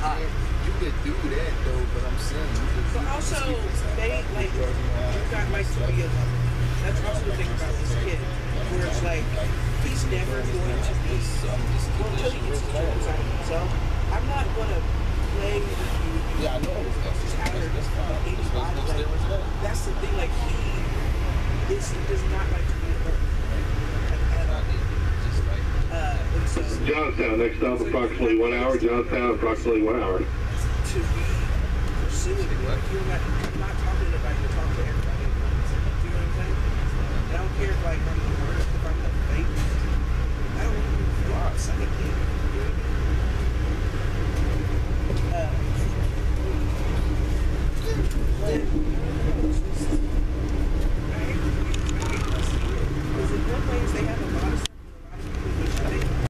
hot. You could do that though, but I'm saying. You could, also, they like you got like to be a. That's also the thing about this kid, where it's like he's never going to be until he gets to turn inside himself. I'm not gonna play with you. Yeah, I know. That's the thing. Like he, is, does not like. Johnstown, next stop approximately one hour. Johnstown, approximately one hour.